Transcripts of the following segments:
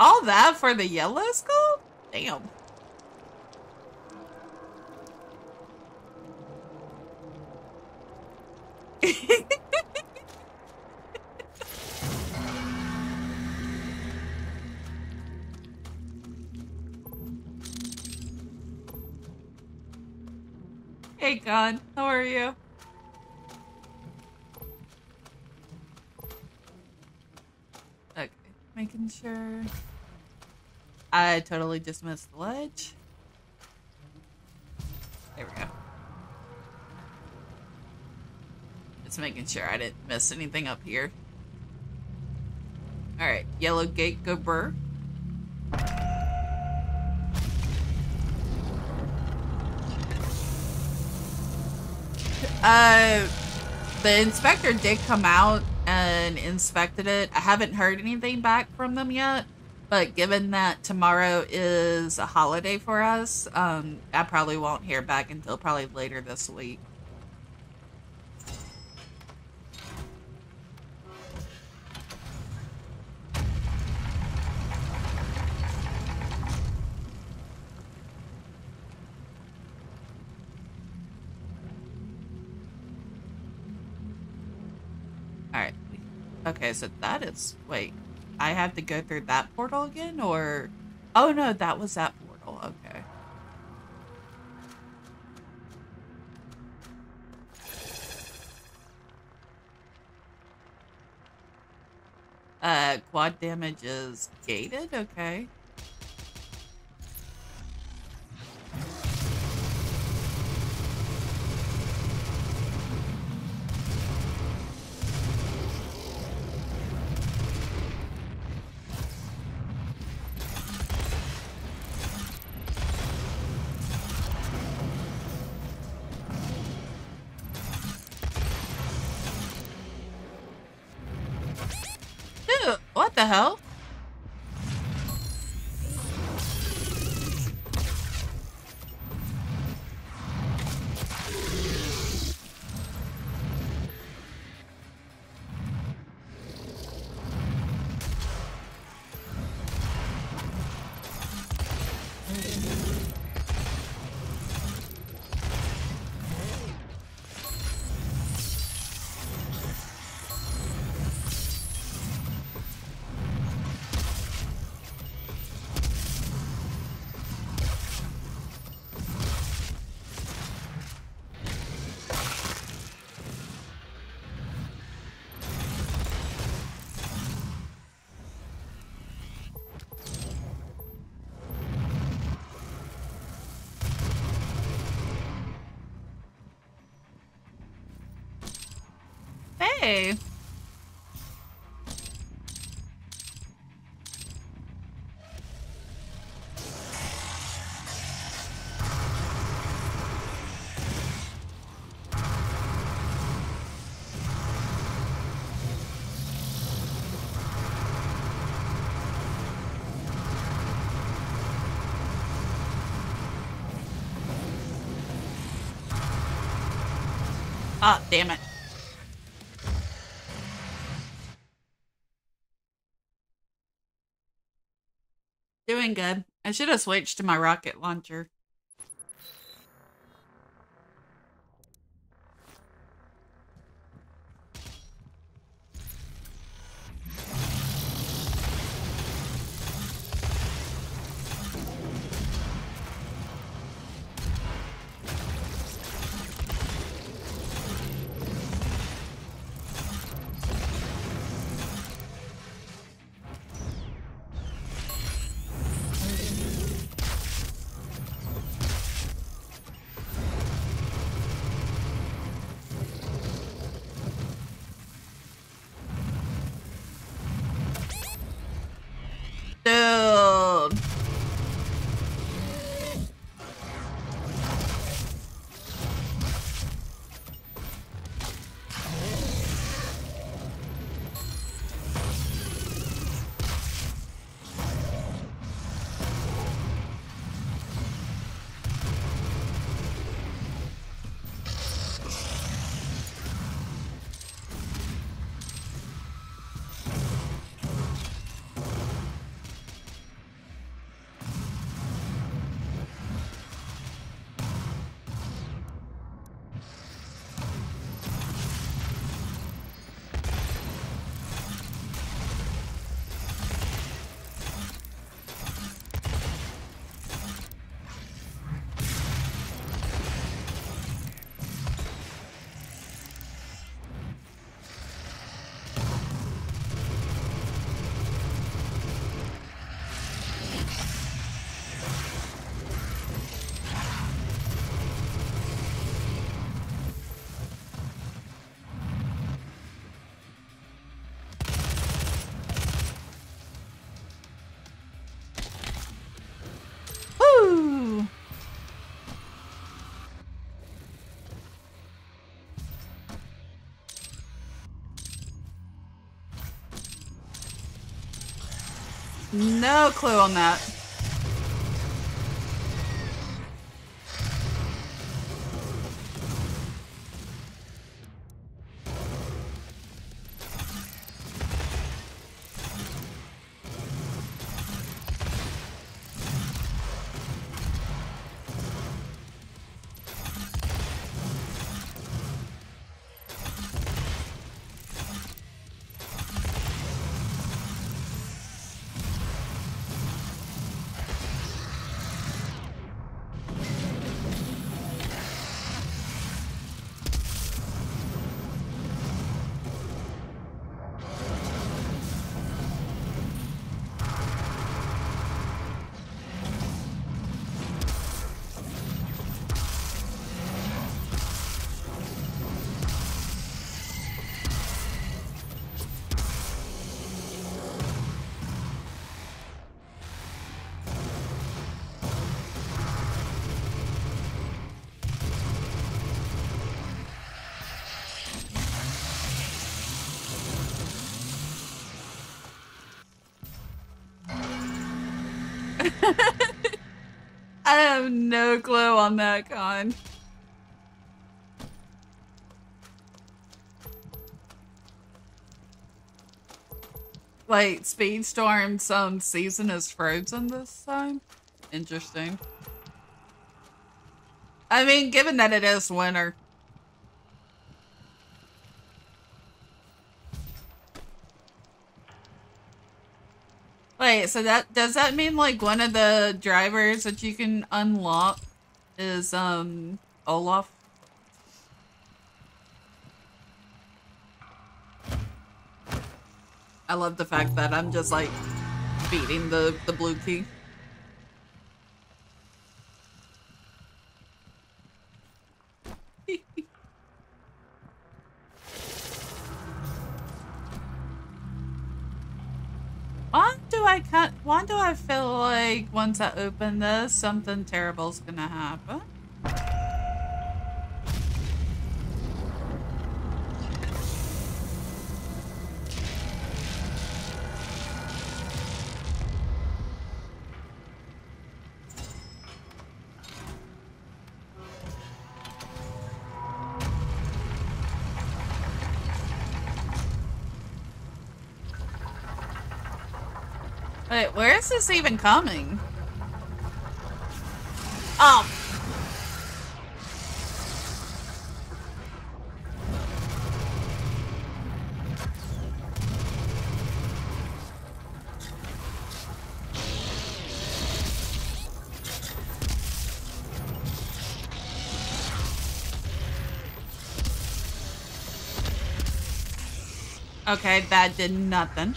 All that for the yellow skull? Damn. Making sure. I totally just missed the ledge. There we go. Just making sure I didn't miss anything up here. Alright, yellow gate, go burr. Uh, the inspector did come out and inspected it. I haven't heard anything back from them yet, but given that tomorrow is a holiday for us, um, I probably won't hear back until probably later this week. Alright. Okay, so that is. Wait. I have to go through that portal again? Or. Oh no, that was that portal. Okay. Uh, quad damage is gated? Okay. Hey. Ah, damn it. Doing good. I should have switched to my rocket launcher. No clue on that. Have no clue on that con. Like, Speedstorm's some season is frozen this time? Interesting. I mean, given that it is winter. Wait, so that does that mean like one of the drivers that you can unlock is um Olaf? I love the fact that I'm just like beating the the blue key. Do I feel like once I open this, something terrible's gonna happen? Is this even coming? Oh. Okay, that did nothing.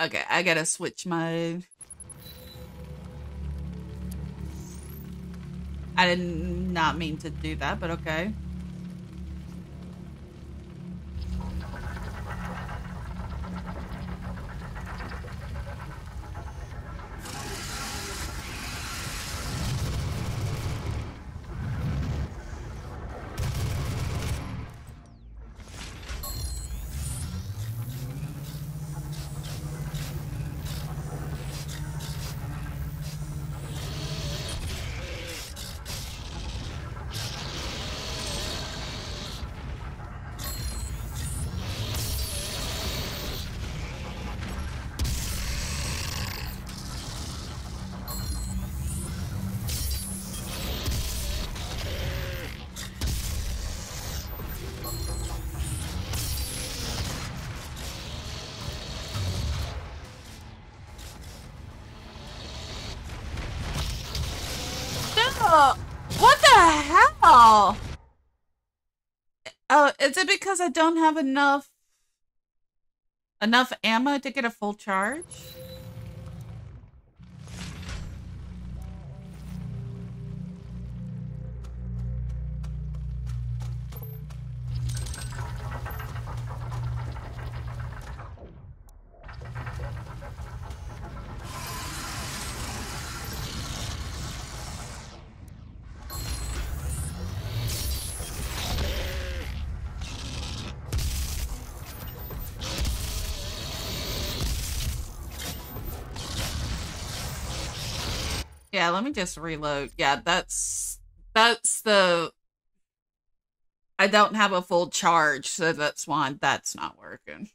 Okay, I gotta switch my... I did not mean to do that, but okay. Is it because I don't have enough enough ammo to get a full charge? Let me just reload. Yeah, that's that's the I don't have a full charge, so that's why that's not working.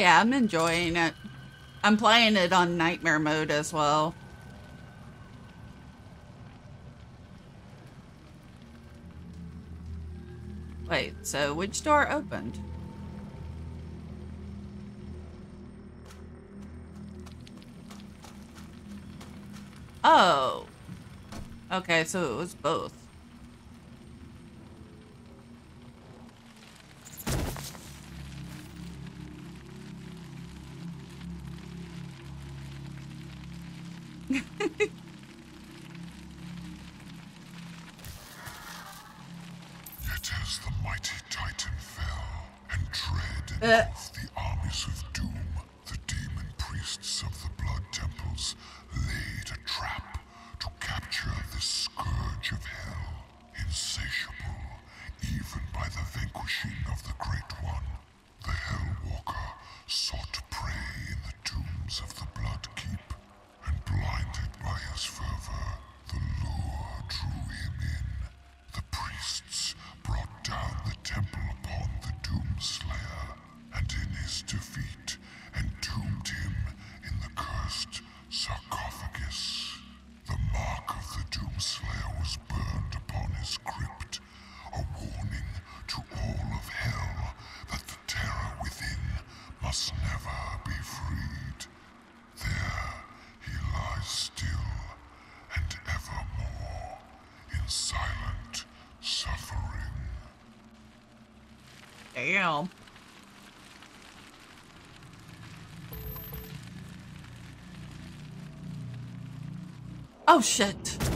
Yeah, I'm enjoying it. I'm playing it on nightmare mode as well. Wait, so which door opened? Oh. Okay, so it was both. Oh shit.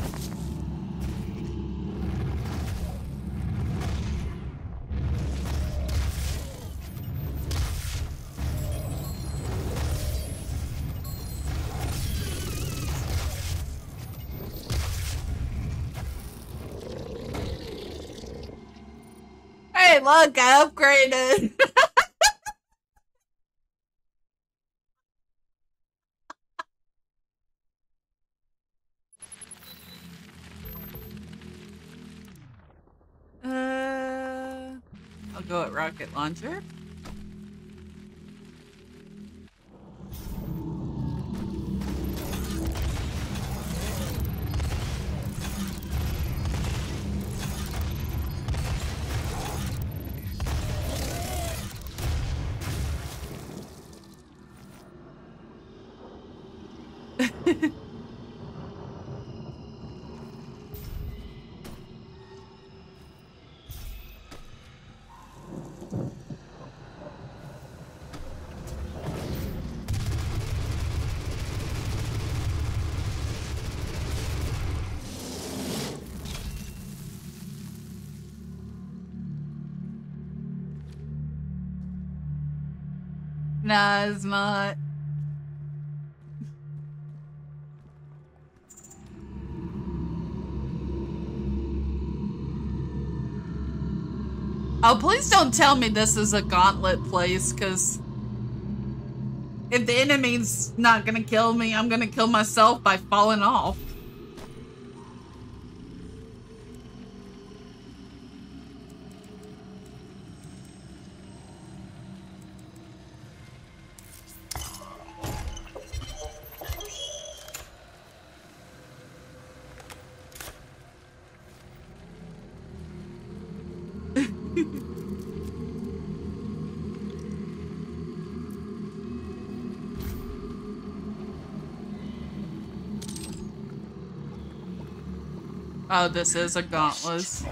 Look, I upgraded. uh, I'll go at rocket launcher. Oh, please don't tell me this is a gauntlet place, because if the enemy's not gonna kill me, I'm gonna kill myself by falling off. Oh, this is a gauntlet.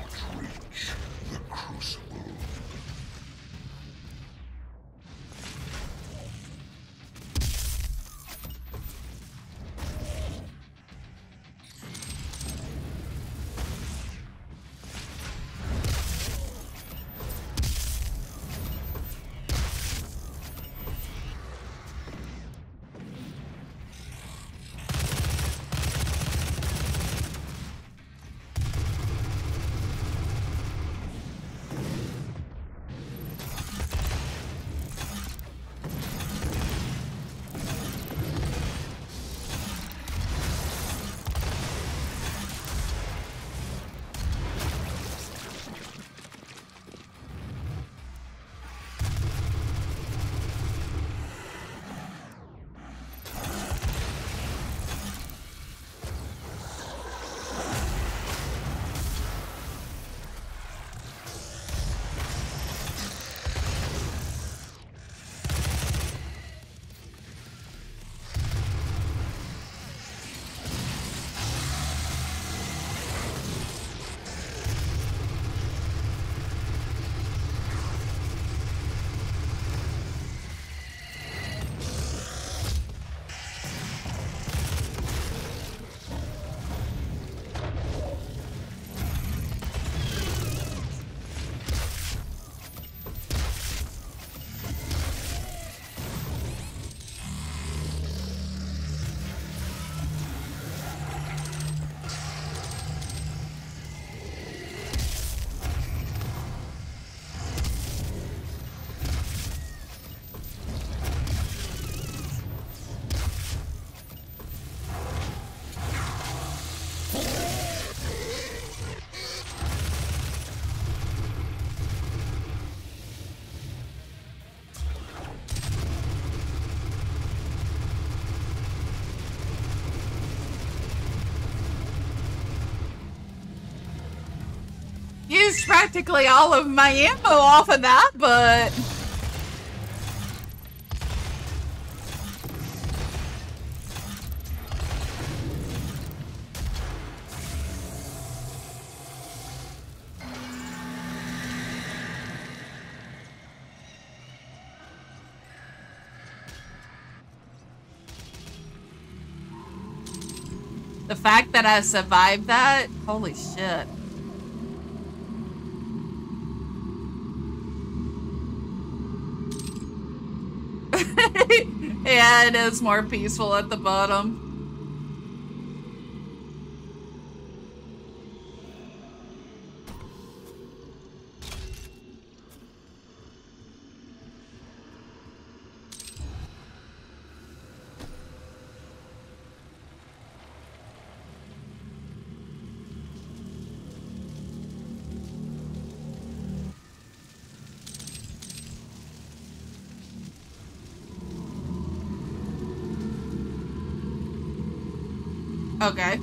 practically all of my ammo off of that, but... The fact that I survived that, holy shit. Yeah, it is more peaceful at the bottom. Okay.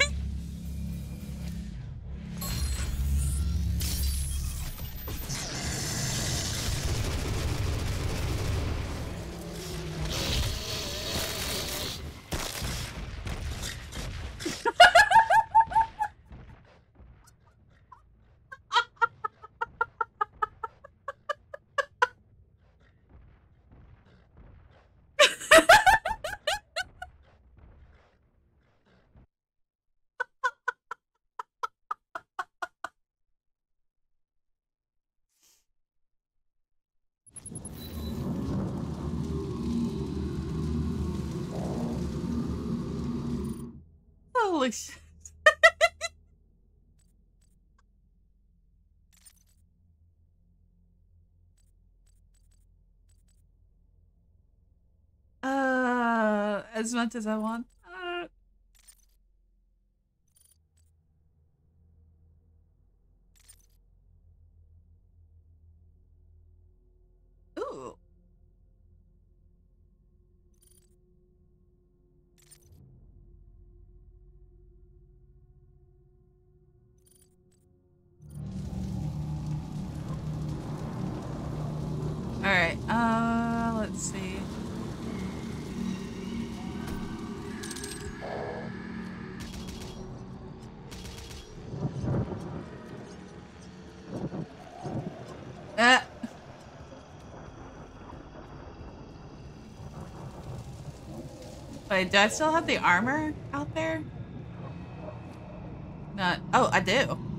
Holy uh, as much as I want. Uh, ooh. All right. Uh, let's see. Uh. Wait, do I still have the armor out there? Not. Oh, I do.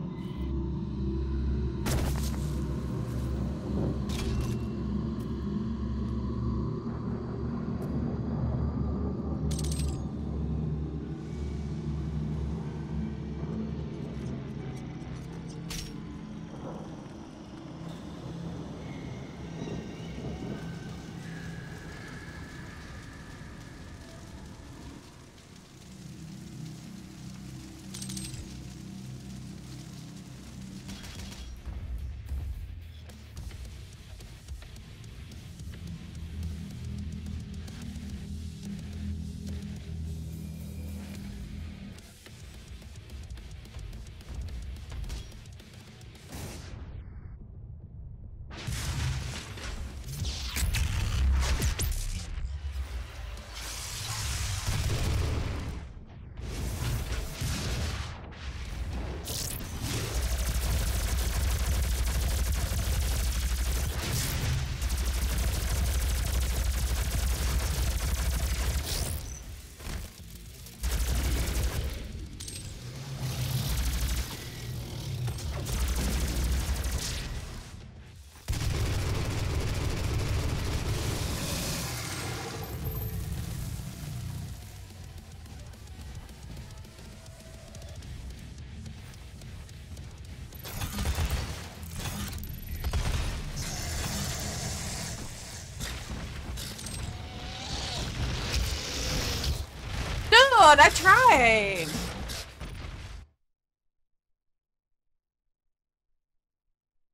On, I tried.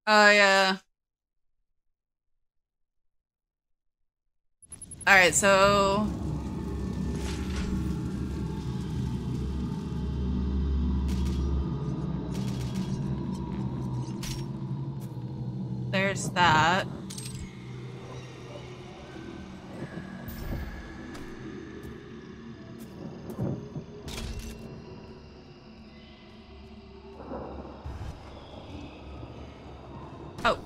Oh yeah. All right, so there's that. Oh.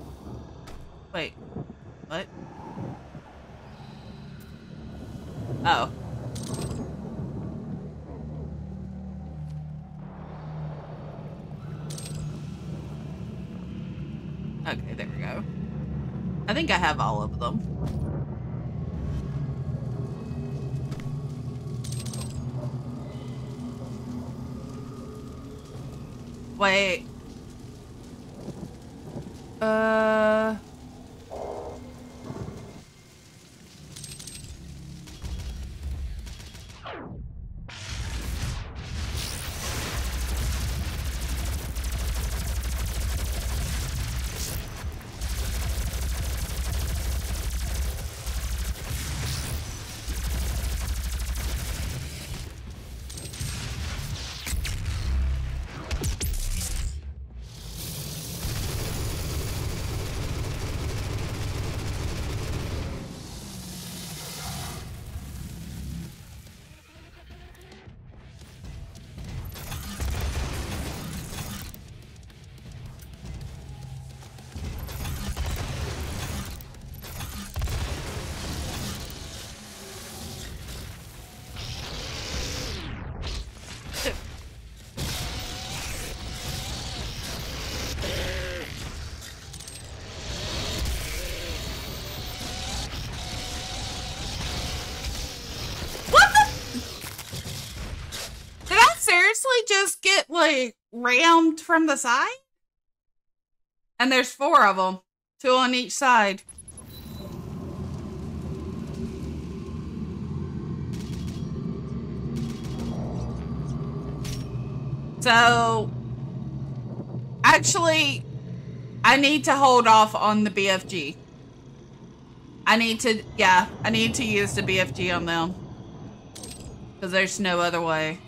Wait. What? Oh. Okay, there we go. I think I have all of them. Wait. Uh. Rammed from the side? And there's four of them, two on each side. So, actually, I need to hold off on the BFG. I need to, yeah, I need to use the BFG on them. Because there's no other way.